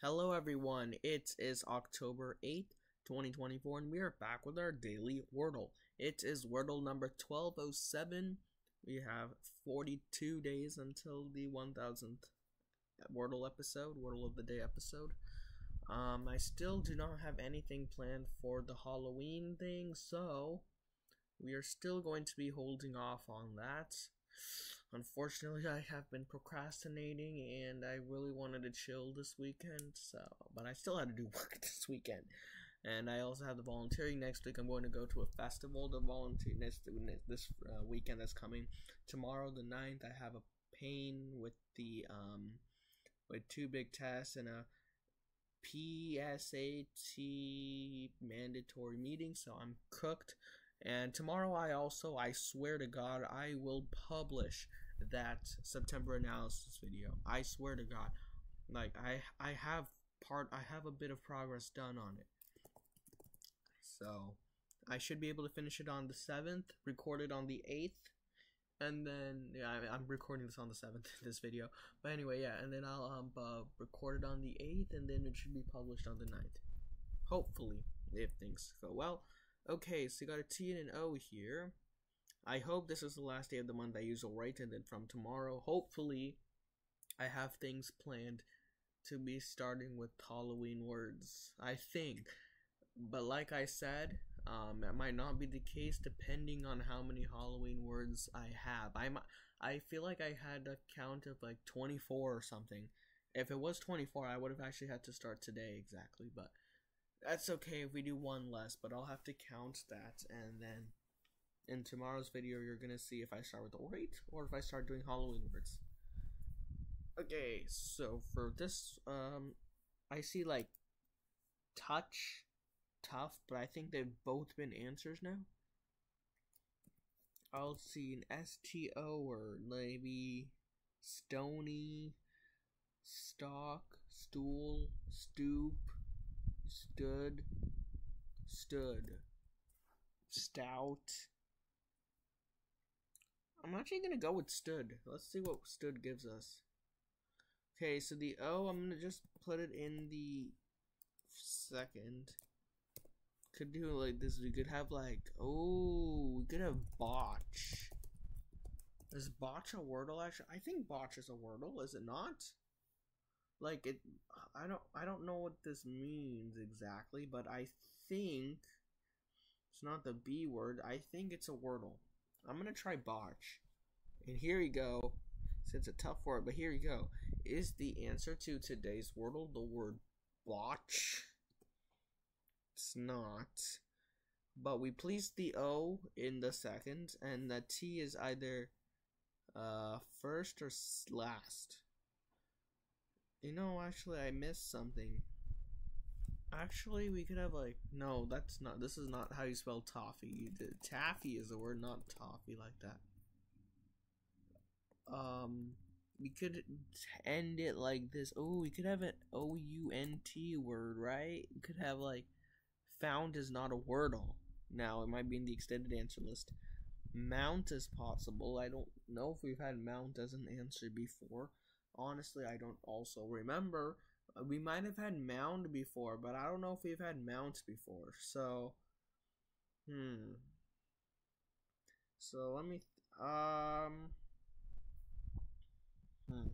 Hello everyone, it is October 8th, 2024, and we are back with our daily Wordle. It is Wordle number 1207. We have 42 days until the 1000th Wordle episode, Wordle of the Day episode. Um, I still do not have anything planned for the Halloween thing, so we are still going to be holding off on that. Unfortunately, I have been procrastinating and I really wanted to chill this weekend, so but I still had to do work this weekend. And I also have the volunteering next week. I'm going to go to a festival to volunteer next this uh, weekend that's coming. Tomorrow the 9th, I have a pain with the um with two big tests and a PSAT mandatory meeting, so I'm cooked. And tomorrow I also, I swear to God, I will publish that September analysis video. I swear to God. Like I I have part I have a bit of progress done on it. So I should be able to finish it on the 7th, record it on the 8th, and then yeah, I, am recording this on the 7th this video. But anyway, yeah, and then I'll um uh, record it on the 8th and then it should be published on the 9th. Hopefully, if things go well. Okay, so you got a T and an O here. I hope this is the last day of the month I use write, and then from tomorrow, hopefully, I have things planned to be starting with Halloween words. I think. But like I said, um, it might not be the case depending on how many Halloween words I have. I'm, I feel like I had a count of like 24 or something. If it was 24, I would have actually had to start today exactly, but that's okay if we do one less, but I'll have to count that and then in tomorrow's video you're gonna see if I start with the rate or if I start doing Halloween words. Okay, so for this, um, I see like touch, tough, but I think they've both been answers now. I'll see an STO or maybe stony, stock, stool, stoop, stood, stood, stout. I'm actually gonna go with stood. Let's see what stood gives us. Okay, so the O, I'm gonna just put it in the second. Could do like this. We could have like, oh, we could have botch. Is botch a wordle actually? I think botch is a wordle, is it not? Like it i don't i don't know what this means exactly but i think it's not the b word i think it's a wordle. I'm gonna try botch. And here you go since it's a tough word but here you go. Is the answer to today's wordle the word botch? It's not. But we placed the o in the second and the t is either uh first or last you know, actually, I missed something. Actually, we could have like no. That's not. This is not how you spell toffee. You taffy is the word, not toffee like that. Um, we could end it like this. Oh, we could have an O U N T word, right? We could have like found is not a wordle. Now it might be in the extended answer list. Mount is possible. I don't know if we've had mount as an answer before honestly, I don't also remember. Uh, we might have had mound before, but I don't know if we've had mounts before. So, hmm. So let me, um, hmm.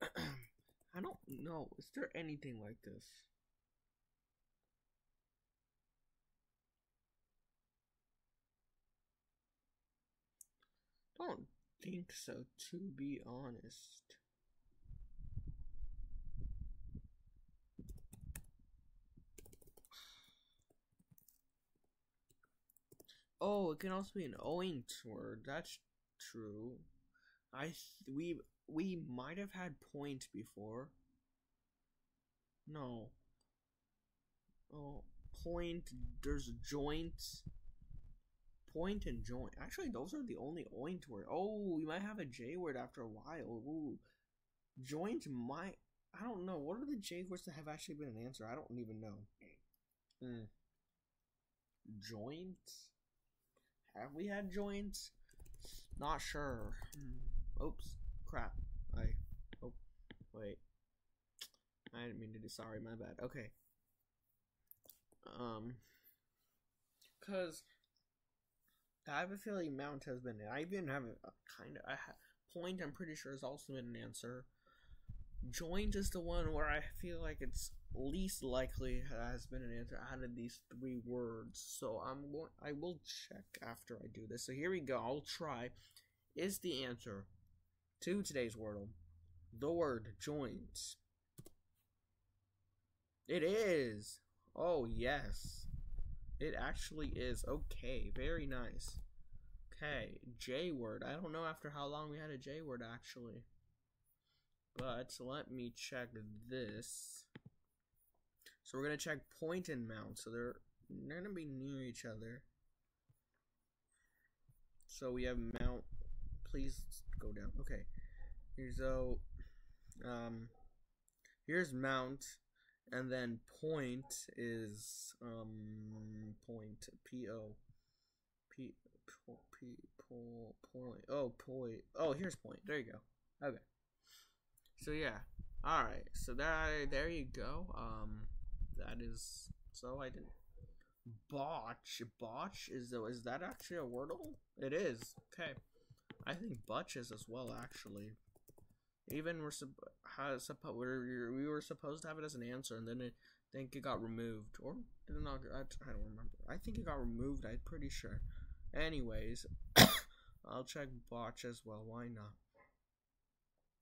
I don't know. Is there anything like this? Don't think so, to be honest. Oh, it can also be an oint word. That's true. I we we might have had point before. No. Oh, point. There's joints point and joint. Actually, those are the only oint word. Oh, we might have a J word after a while. Ooh. Joint might. I don't know. What are the J words that have actually been an answer? I don't even know. Mm. Joints? Have we had joints? Not sure. Mm. Oops. Crap. I. Oh. Wait. I didn't mean to do. Sorry, my bad. Okay. Um, cause I have a feeling Mount has been. I even have a, kind of. a point. I'm pretty sure has also been an answer. Joint is the one where I feel like it's least likely has been an answer out of these three words. So I'm going. I will check after I do this. So here we go. I'll try. Is the answer to today's wordle the word joint? It is. Oh yes, it actually is. Okay, very nice. Okay, J word. I don't know after how long we had a J word actually. But let me check this. So we're gonna check point and mount. So they're they're gonna be near each other. So we have mount. Please go down. Okay. Here's so um here's mount and then point is um point P O P P point oh point oh here's point there you go okay. So yeah all right so that there you go um that is so I didn't botch botch is is that actually a wordle? It is okay. I think butch is as well actually even we're has suppo- we're, we were supposed to have it as an answer, and then it I think it got removed, or did it not? I, I don't remember. I think it got removed. I'm pretty sure. Anyways, I'll check botch as well. Why not?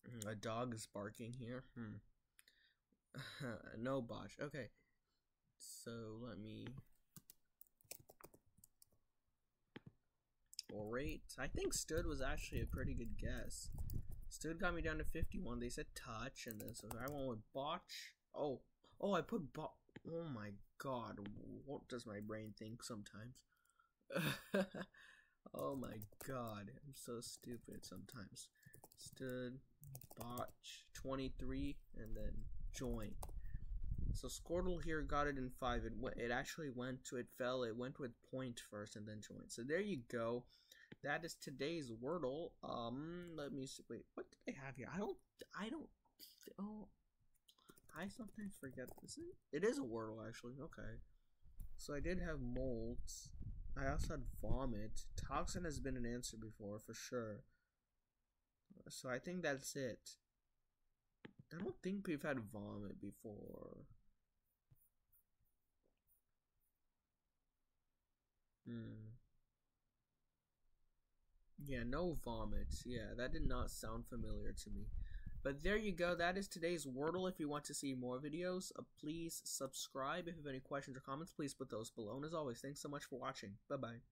Hmm, a dog is barking here. Hmm. no botch. Okay. So let me. Orate. I think stood was actually a pretty good guess. Still got me down to 51. They said touch, and then so I went with botch. Oh, oh, I put bot. Oh my god, what does my brain think sometimes? oh my god, I'm so stupid sometimes. Stood, botch, 23, and then join. So Squirtle here got it in five. It went, it actually went to it fell. It went with point first and then join. So there you go that is today's Wordle. Um, let me see. Wait, what did I have here? I don't. I don't. Oh, I sometimes forget this. It is a Wordle actually. Okay. So I did have molds. I also had vomit. Toxin has been an answer before for sure. So I think that's it. I don't think we've had vomit before. Hmm. Yeah, no vomits. Yeah, that did not sound familiar to me. But there you go. That is today's Wordle. If you want to see more videos, uh, please subscribe. If you have any questions or comments, please put those below. And as always, thanks so much for watching. Bye-bye.